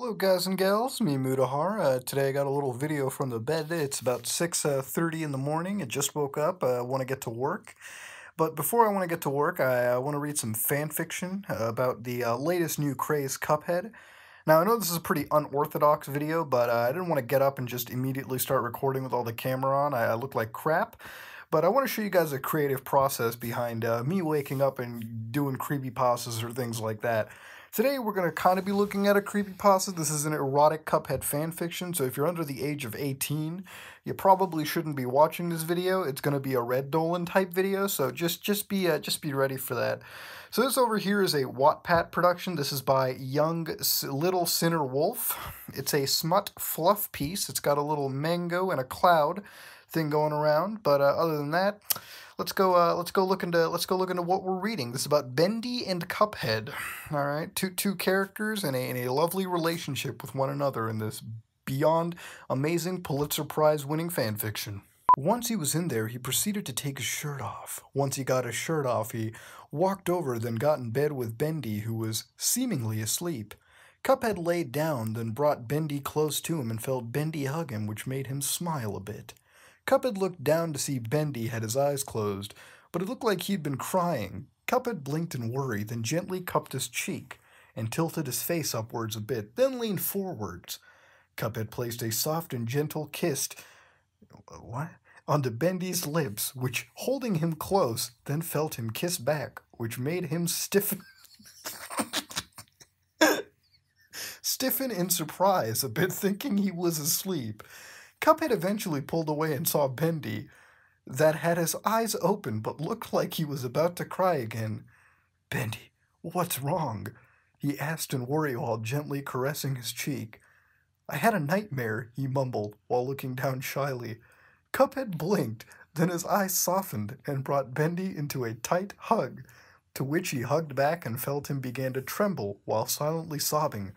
Hello guys and gals, me Mutahar. Uh, today I got a little video from the bed. It's about 6.30 uh, in the morning. I just woke up. I uh, want to get to work. But before I want to get to work, I uh, want to read some fan fiction uh, about the uh, latest new craze, Cuphead. Now, I know this is a pretty unorthodox video, but I didn't want to get up and just immediately start recording with all the camera on. I, I look like crap. But I want to show you guys a creative process behind me waking up and doing creepy pastas or things like that. Today we're going to kind of be looking at a creepypasta. This is an erotic Cuphead fanfiction, so if you're under the age of 18, you probably shouldn't be watching this video. It's going to be a Red Dolan type video, so just just be uh, just be ready for that. So this over here is a Wattpad production. This is by Young Little Sinner Wolf. It's a smut fluff piece. It's got a little mango and a cloud thing going around, but uh, other than that, let's go uh, let's go look into let's go look into what we're reading. This is about Bendy and Cuphead. All right, two two characters and a, and a lovely relationship with one another in this beyond amazing Pulitzer Prize winning fan fiction. Once he was in there, he proceeded to take his shirt off. Once he got his shirt off, he walked over, then got in bed with Bendy, who was seemingly asleep. Cuphead laid down, then brought Bendy close to him and felt Bendy hug him, which made him smile a bit. Cuphead looked down to see Bendy had his eyes closed, but it looked like he'd been crying. Cuphead blinked in worry, then gently cupped his cheek and tilted his face upwards a bit, then leaned forwards. Cuphead placed a soft and gentle kiss what? onto Bendy's lips, which, holding him close, then felt him kiss back, which made him stiffen. stiffen in surprise, a bit thinking he was asleep. Cuphead eventually pulled away and saw Bendy, that had his eyes open but looked like he was about to cry again. Bendy, what's wrong? he asked in worry while gently caressing his cheek. I had a nightmare, he mumbled while looking down shyly. Cuphead blinked, then his eyes softened and brought Bendy into a tight hug, to which he hugged back and felt him begin to tremble while silently sobbing.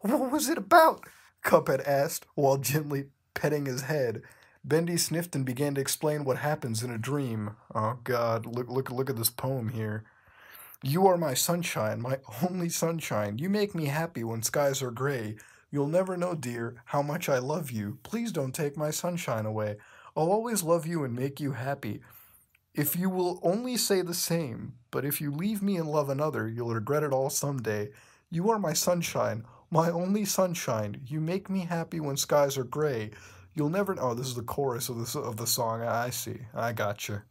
What was it about? Cuphead asked while gently petting his head. Bendy sniffed and began to explain what happens in a dream. Oh God, look look look at this poem here. You are my sunshine, my only sunshine. You make me happy when skies are gray. You'll never know, dear, how much I love you. Please don't take my sunshine away. I'll always love you and make you happy. If you will only say the same, but if you leave me and love another, you'll regret it all someday. You are my sunshine, my only sunshine, you make me happy when skies are gray. You'll never oh, this is the chorus of the, of the song. I see. I gotcha.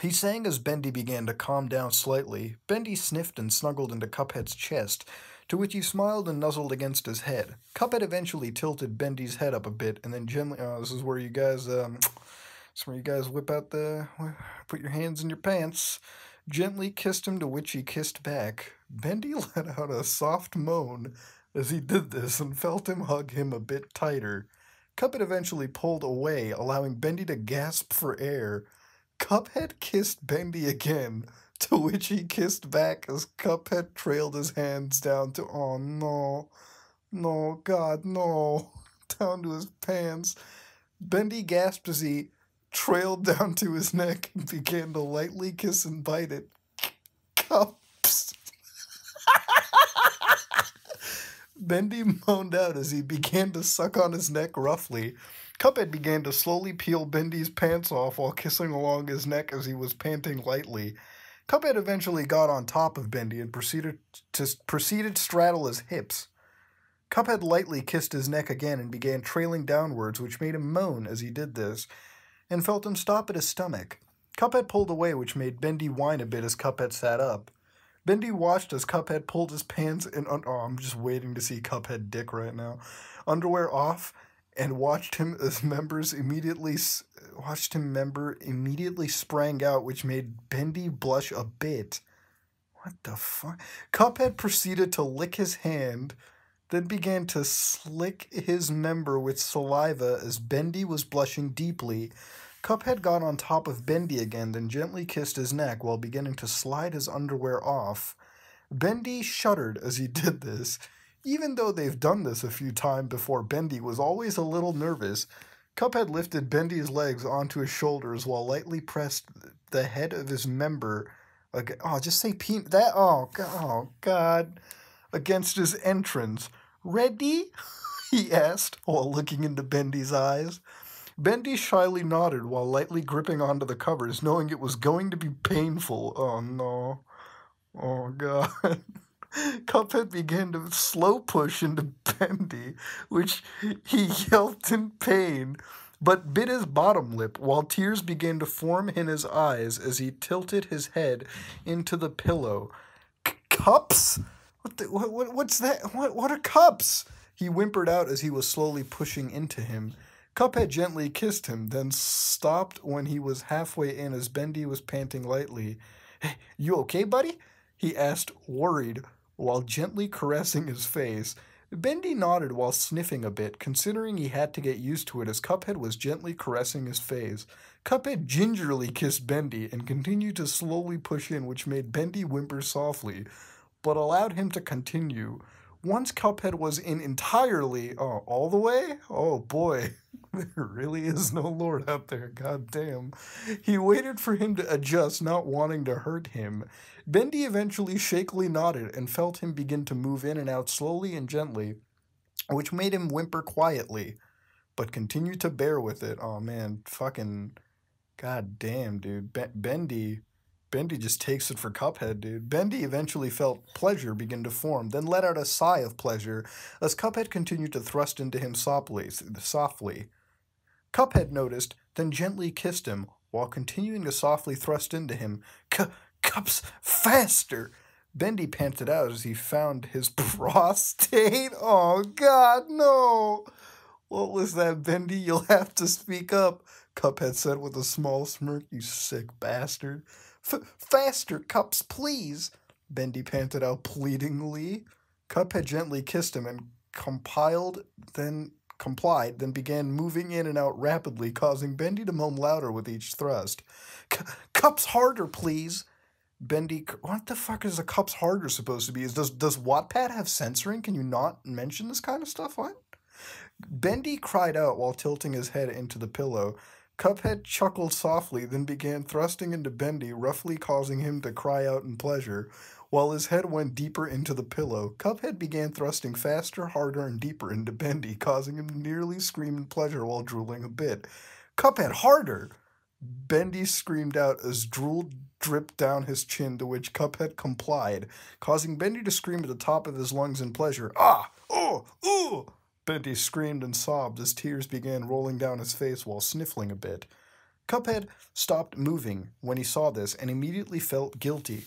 He sang as Bendy began to calm down slightly. Bendy sniffed and snuggled into Cuphead's chest, to which he smiled and nuzzled against his head. Cuphead eventually tilted Bendy's head up a bit, and then gently, oh, this is where you guys, um, this is where you guys whip out the, put your hands in your pants gently kissed him, to which he kissed back. Bendy let out a soft moan as he did this and felt him hug him a bit tighter. Cuphead eventually pulled away, allowing Bendy to gasp for air. Cuphead kissed Bendy again, to which he kissed back as Cuphead trailed his hands down to, oh no, no, God, no, down to his pants. Bendy gasped as he trailed down to his neck and began to lightly kiss and bite it. Cups. Bendy moaned out as he began to suck on his neck roughly. Cuphead began to slowly peel Bendy's pants off while kissing along his neck as he was panting lightly. Cuphead eventually got on top of Bendy and proceeded to proceeded to straddle his hips. Cuphead lightly kissed his neck again and began trailing downwards, which made him moan as he did this and felt him stop at his stomach. Cuphead pulled away, which made Bendy whine a bit as Cuphead sat up. Bendy watched as Cuphead pulled his pants and oh, I'm just waiting to see Cuphead dick right now. Underwear off, and watched him as members immediately watched him member immediately sprang out, which made Bendy blush a bit. What the fuck? Cuphead proceeded to lick his hand then began to slick his member with saliva as Bendy was blushing deeply. Cuphead got on top of Bendy again, then gently kissed his neck while beginning to slide his underwear off. Bendy shuddered as he did this. Even though they've done this a few times before, Bendy was always a little nervous. Cuphead lifted Bendy's legs onto his shoulders while lightly pressed the head of his member. Again. Oh, just say that. Oh, God. Oh, God. against his entrance. Ready? he asked while looking into Bendy's eyes. Bendy shyly nodded while lightly gripping onto the covers, knowing it was going to be painful. Oh no. Oh god. Cuphead began to slow push into Bendy, which he yelped in pain, but bit his bottom lip while tears began to form in his eyes as he tilted his head into the pillow. Cups? What, the, what, what what's that? What what are cups? He whimpered out as he was slowly pushing into him. Cuphead gently kissed him, then stopped when he was halfway in as Bendy was panting lightly. Hey, you okay, buddy? He asked, worried, while gently caressing his face. Bendy nodded while sniffing a bit, considering he had to get used to it as Cuphead was gently caressing his face. Cuphead gingerly kissed Bendy and continued to slowly push in, which made Bendy whimper softly, but allowed him to continue. Once Cuphead was in entirely, oh, all the way? Oh boy, there really is no Lord out there, god damn. He waited for him to adjust, not wanting to hurt him. Bendy eventually shakily nodded and felt him begin to move in and out slowly and gently, which made him whimper quietly, but continued to bear with it. Oh man, fucking, god damn, dude. Be- Bendy, Bendy just takes it for Cuphead, dude. Bendy eventually felt pleasure begin to form, then let out a sigh of pleasure as Cuphead continued to thrust into him softly. softly. Cuphead noticed, then gently kissed him, while continuing to softly thrust into him. Cups faster! Bendy panted out as he found his prostate. Oh, God, no! What was that, Bendy? You'll have to speak up, Cuphead said with a small smirk. You sick bastard. Faster, Cups, please! Bendy panted out pleadingly. Cuphead gently kissed him and compiled, then complied, then began moving in and out rapidly, causing Bendy to moan louder with each thrust. Cups harder, please! Bendy, what the fuck is a cups harder supposed to be? Is does does Wattpad have censoring? Can you not mention this kind of stuff? What? Bendy cried out while tilting his head into the pillow. Cuphead chuckled softly, then began thrusting into Bendy, roughly causing him to cry out in pleasure. While his head went deeper into the pillow, Cuphead began thrusting faster, harder, and deeper into Bendy, causing him to nearly scream in pleasure while drooling a bit. Cuphead, harder! Bendy screamed out as drool dripped down his chin, to which Cuphead complied, causing Bendy to scream at the top of his lungs in pleasure. Ah! Oh! Ooh! Bendy screamed and sobbed as tears began rolling down his face while sniffling a bit. Cuphead stopped moving when he saw this and immediately felt guilty.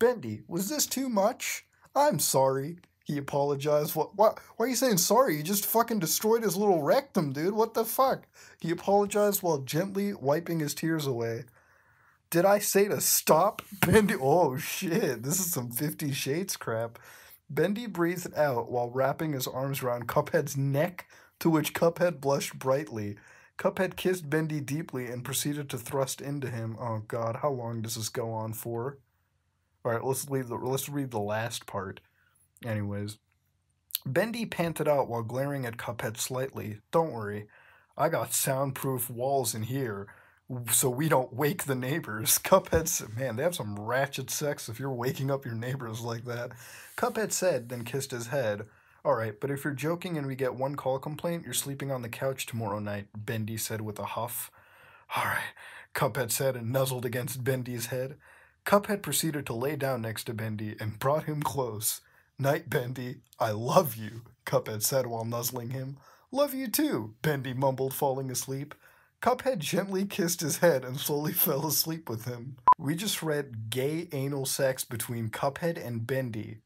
Bendy, was this too much? I'm sorry. He apologized. What, what? Why are you saying sorry? You just fucking destroyed his little rectum, dude. What the fuck? He apologized while gently wiping his tears away. Did I say to stop? Bendy. Oh shit, this is some Fifty Shades crap. Bendy breathed out while wrapping his arms around Cuphead's neck, to which Cuphead blushed brightly. Cuphead kissed Bendy deeply and proceeded to thrust into him. Oh god, how long does this go on for? All right, let's leave the let's read the last part. Anyways, Bendy panted out while glaring at Cuphead slightly. Don't worry, I got soundproof walls in here, so we don't wake the neighbors. Cuphead said, man, they have some ratchet sex if you're waking up your neighbors like that. Cuphead said, then kissed his head. Alright, but if you're joking and we get one call complaint, you're sleeping on the couch tomorrow night, Bendy said with a huff. Alright, Cuphead said and nuzzled against Bendy's head. Cuphead proceeded to lay down next to Bendy and brought him close. Night, Bendy. I love you, Cuphead said while nuzzling him. Love you too, Bendy mumbled, falling asleep. Cuphead gently kissed his head and slowly fell asleep with him. We just read gay anal sex between Cuphead and Bendy.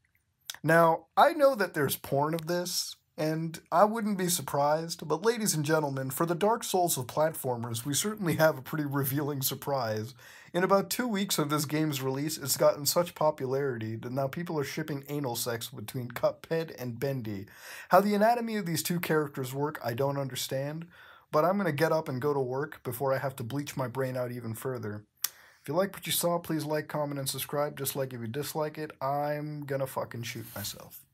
Now, I know that there's porn of this, and I wouldn't be surprised, but ladies and gentlemen, for the Dark Souls of platformers, we certainly have a pretty revealing surprise. In about two weeks of this game's release, it's gotten such popularity that now people are shipping anal sex between Cuphead and Bendy. How the anatomy of these two characters work, I don't understand, but I'm going to get up and go to work before I have to bleach my brain out even further. If you like what you saw, please like, comment, and subscribe. Just like if you dislike it, I'm gonna fucking shoot myself.